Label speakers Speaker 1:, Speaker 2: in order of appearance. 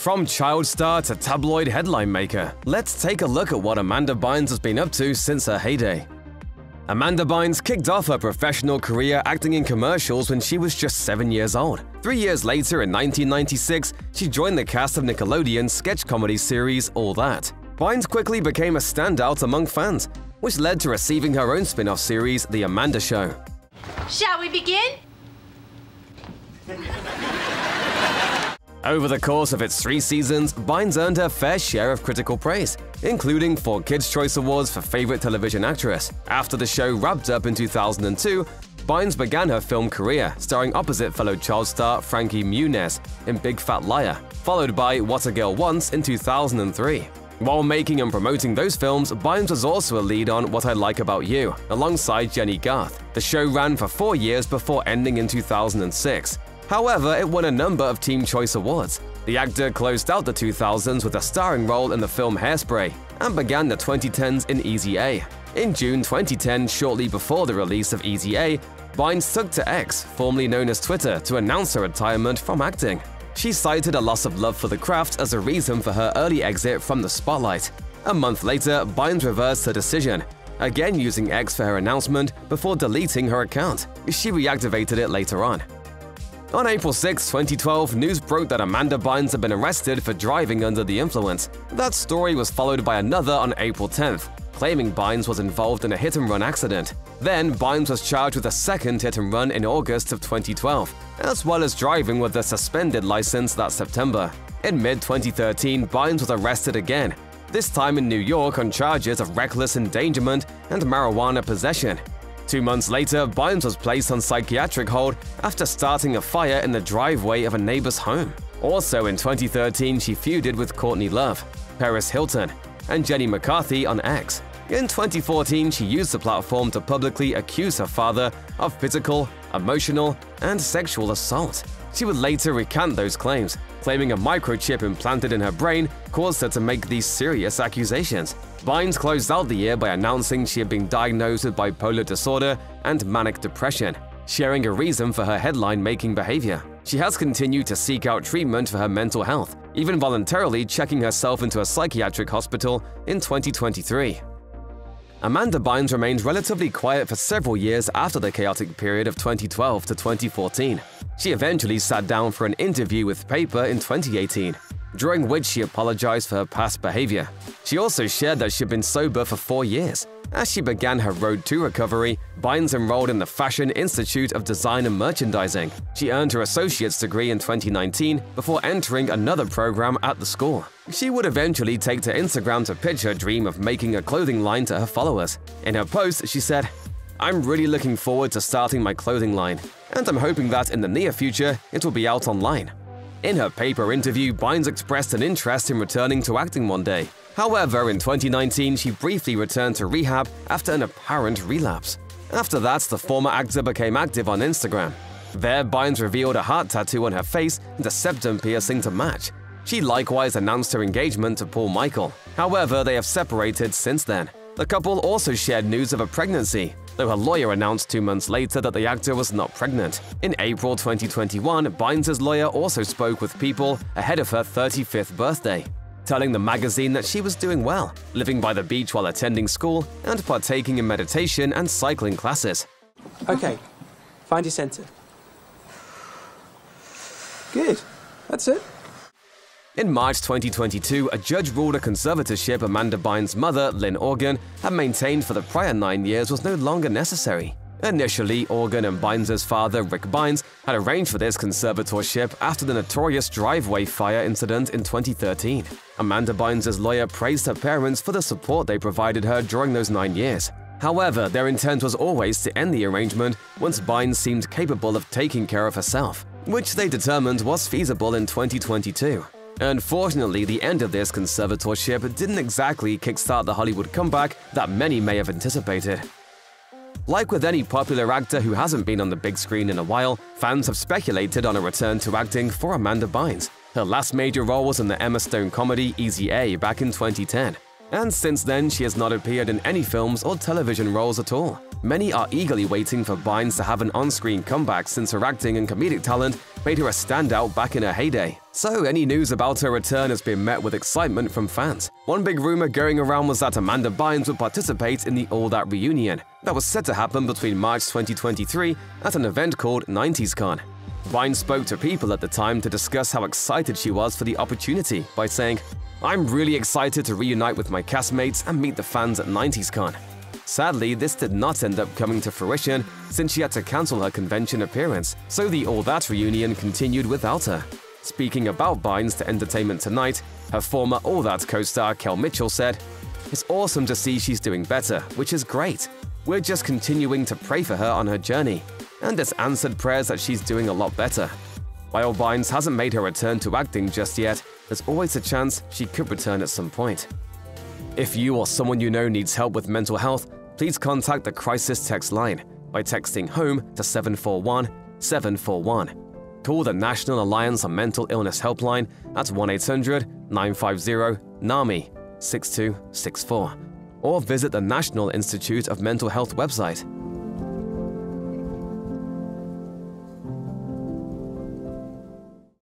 Speaker 1: From child star to tabloid headline maker, let's take a look at what Amanda Bynes has been up to since her heyday. Amanda Bynes kicked off her professional career acting in commercials when she was just seven years old. Three years later, in 1996, she joined the cast of Nickelodeon's sketch comedy series All That. Bynes quickly became a standout among fans, which led to receiving her own spin-off series, The Amanda Show.
Speaker 2: Shall we begin?
Speaker 1: Over the course of its three seasons, Bynes earned her fair share of critical praise, including four Kids' Choice Awards for Favorite Television Actress. After the show wrapped up in 2002, Bynes began her film career, starring opposite fellow child star Frankie Muniz in Big Fat Liar, followed by What a Girl Wants in 2003. While making and promoting those films, Bynes was also a lead on What I Like About You, alongside Jennie Garth. The show ran for four years before ending in 2006. However, it won a number of Teen Choice Awards. The actor closed out the 2000s with a starring role in the film Hairspray and began the 2010s in Easy A. In June 2010, shortly before the release of Easy A, Bynes took to X, formerly known as Twitter, to announce her retirement from acting. She cited a loss of love for the craft as a reason for her early exit from the spotlight. A month later, Bynes reversed her decision, again using X for her announcement before deleting her account. She reactivated it later on. On April 6, 2012, news broke that Amanda Bynes had been arrested for driving under the influence. That story was followed by another on April 10th, claiming Bynes was involved in a hit-and-run accident. Then, Bynes was charged with a second hit-and-run in August of 2012, as well as driving with a suspended license that September. In mid-2013, Bynes was arrested again, this time in New York on charges of reckless endangerment and marijuana possession. Two months later, Bynes was placed on psychiatric hold after starting a fire in the driveway of a neighbor's home. Also in 2013, she feuded with Courtney Love, Paris Hilton, and Jenny McCarthy on X. In 2014, she used the platform to publicly accuse her father of physical, emotional, and sexual assault. She would later recant those claims, claiming a microchip implanted in her brain caused her to make these serious accusations. Bynes closed out the year by announcing she had been diagnosed with bipolar disorder and manic depression, sharing a reason for her headline-making behavior. She has continued to seek out treatment for her mental health, even voluntarily checking herself into a psychiatric hospital in 2023. Amanda Bynes remained relatively quiet for several years after the chaotic period of 2012 to 2014. She eventually sat down for an interview with Paper in 2018, during which she apologized for her past behavior. She also shared that she'd been sober for four years. As she began her road to recovery, Bynes enrolled in the Fashion Institute of Design and Merchandising. She earned her associate's degree in 2019 before entering another program at the school. She would eventually take to Instagram to pitch her dream of making a clothing line to her followers. In her post, she said, I'm really looking forward to starting my clothing line, and I'm hoping that in the near future it will be out online. In her paper interview, Bynes expressed an interest in returning to acting one day. However, in 2019, she briefly returned to rehab after an apparent relapse. After that, the former actor became active on Instagram. There, Bynes revealed a heart tattoo on her face and a septum piercing to match. She likewise announced her engagement to Paul Michael. However, they have separated since then. The couple also shared news of a pregnancy, though her lawyer announced two months later that the actor was not pregnant. In April 2021, Bynes' lawyer also spoke with People ahead of her 35th birthday, telling the magazine that she was doing well, living by the beach while attending school and partaking in meditation and cycling classes.
Speaker 3: Okay, find your center. Good, that's it.
Speaker 1: In March 2022, a judge ruled a conservatorship Amanda Bynes' mother, Lynn Organ, had maintained for the prior nine years was no longer necessary. Initially, Organ and Bynes' father, Rick Bynes, had arranged for this conservatorship after the notorious driveway fire incident in 2013. Amanda Bynes' lawyer praised her parents for the support they provided her during those nine years. However, their intent was always to end the arrangement once Bynes seemed capable of taking care of herself, which they determined was feasible in 2022. Unfortunately, the end of this conservatorship didn't exactly kickstart the Hollywood comeback that many may have anticipated. Like with any popular actor who hasn't been on the big screen in a while, fans have speculated on a return to acting for Amanda Bynes. Her last major role was in the Emma Stone comedy Easy A back in 2010, and since then she has not appeared in any films or television roles at all. Many are eagerly waiting for Bynes to have an on-screen comeback since her acting and comedic talent made her a standout back in her heyday. So any news about her return has been met with excitement from fans. One big rumor going around was that Amanda Bynes would participate in the All That reunion that was set to happen between March 2023 at an event called 90s Con. Bynes spoke to people at the time to discuss how excited she was for the opportunity by saying, I'm really excited to reunite with my castmates and meet the fans at 90s Con. Sadly, this did not end up coming to fruition since she had to cancel her convention appearance, so the All That reunion continued without her. Speaking about Bynes to Entertainment Tonight, her former All That co-star Kel Mitchell said, It's awesome to see she's doing better, which is great. We're just continuing to pray for her on her journey, and it's answered prayers that she's doing a lot better. While Bynes hasn't made her return to acting just yet, there's always a chance she could return at some point. If you or someone you know needs help with mental health, please contact the Crisis Text line by texting HOME to 741 741. Call the National Alliance on Mental Illness helpline at 1 800 950 NAMI 6264 or visit the National Institute of Mental Health website